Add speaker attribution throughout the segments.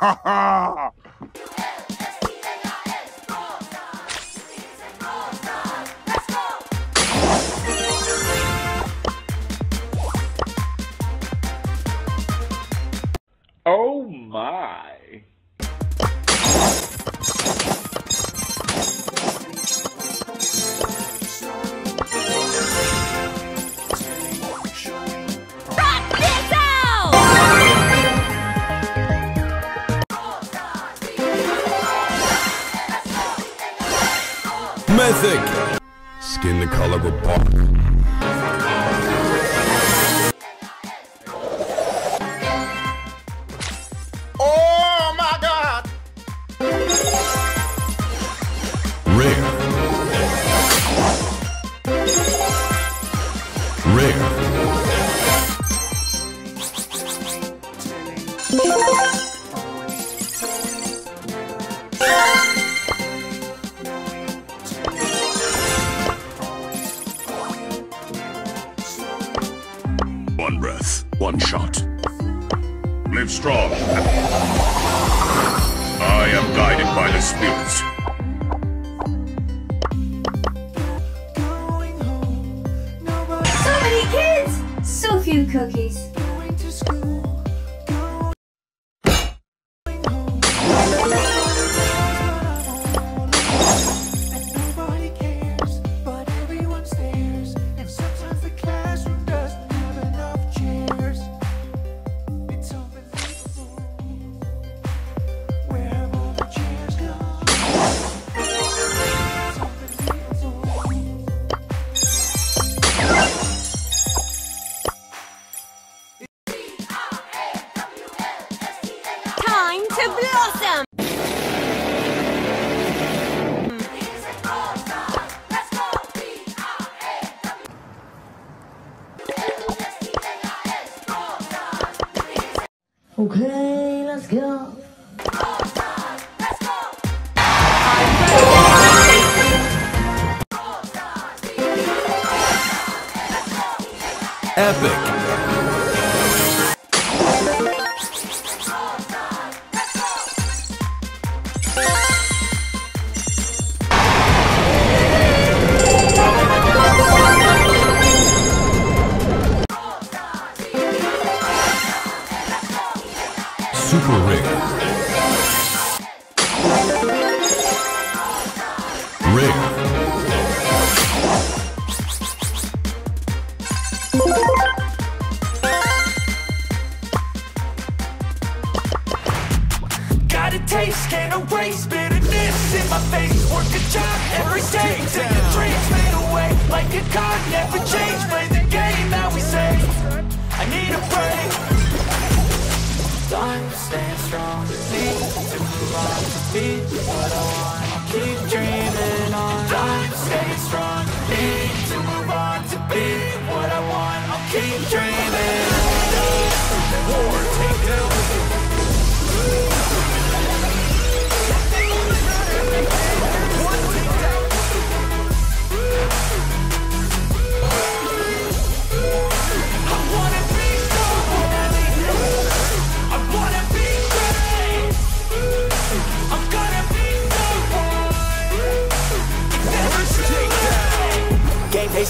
Speaker 1: ha ha!
Speaker 2: One breath, one shot. Live strong. I am guided by the spirits.
Speaker 3: So many kids! So few cookies.
Speaker 4: Okay, let's go.
Speaker 5: Epic.
Speaker 6: Got a taste, can't erase bitterness in my face. Work a job every day, till your dreams fade away. Like a card, never change. Play the game that we say. I need a break. Time to stand strong, need to move on, be what I want. Keep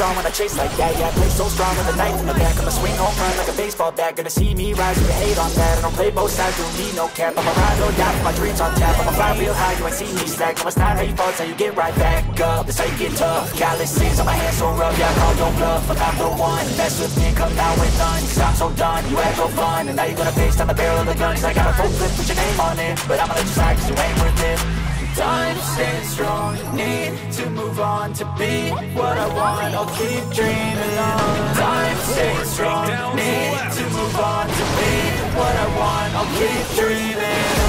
Speaker 6: on when I chase like that. Yeah, I play so strong with a knife in the back. I'ma swing home run like a baseball bat. Gonna see me rise with the hate on that. I don't play both sides, don't need no cap. I'ma ride or die my dreams on tap. I'ma fly real high, you ain't see me slack. It's not how you fall, it's how you get right back up. That's how you get tough. Calluses on my hands so rough. Yeah, I call your bluff, but I'm the one. Mess with me, come down with none. Cause I'm so done, you act so fun. And now you're gonna face down the barrel of the gun. Cause I got a full clip, put your name on it. But I'ma let you slide cause you ain't worth it Time staying strong, need to move on to be what I want. I'll keep dreaming on. Time staying strong, need to move on to be what I want. I'll keep dreaming.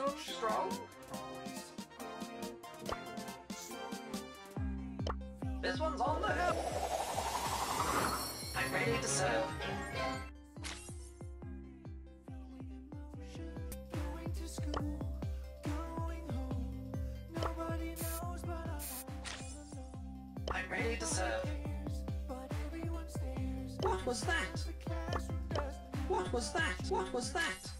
Speaker 7: Little strong. This one's on the hill. I'm ready to serve. I'm ready to serve. What was that? What was that? What was that?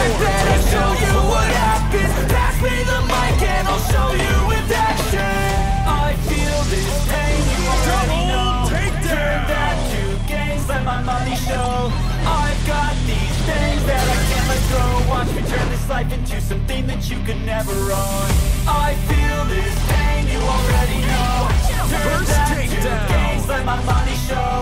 Speaker 6: life into something that you could never own. I feel this pain, you already know. Turn that to gains, let my money show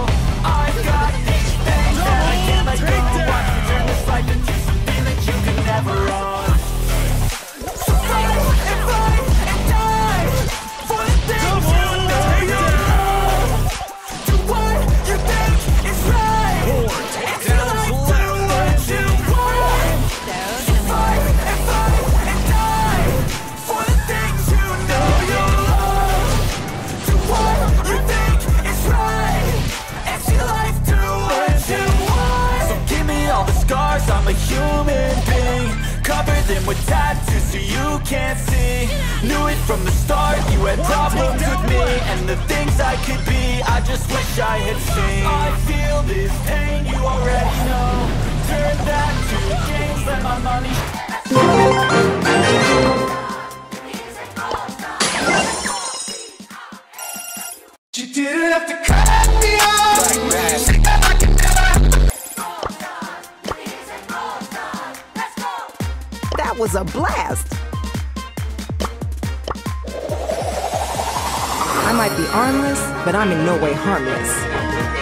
Speaker 6: With tattoos so you can't see. Knew it from the start, you had problems with me And the things I could be, I just wish I had seen. I feel this pain, you already know. Turn that to gains, let my money You didn't have to cut
Speaker 8: was a blast. I might be armless, but I'm in no way harmless.